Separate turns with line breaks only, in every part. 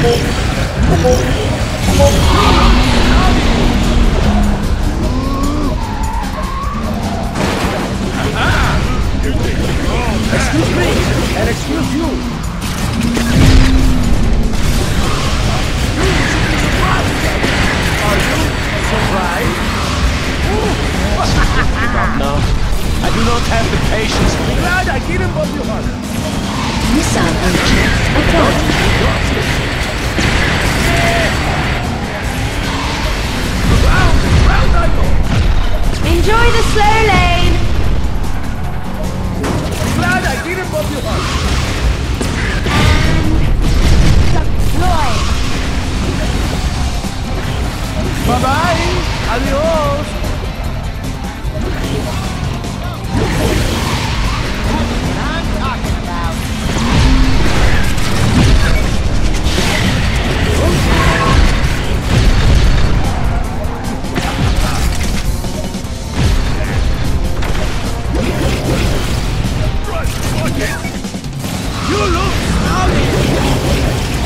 Excuse me, and excuse you. Are you surprised? no, I do not have the patience. Glad I didn't bump you harder.
Missile
Enjoy the slow lane.
Glad I didn't bump you harder.
Deploy.
Bye bye. Adios.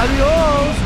¡Adiós!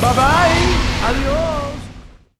Bye bye! Adios!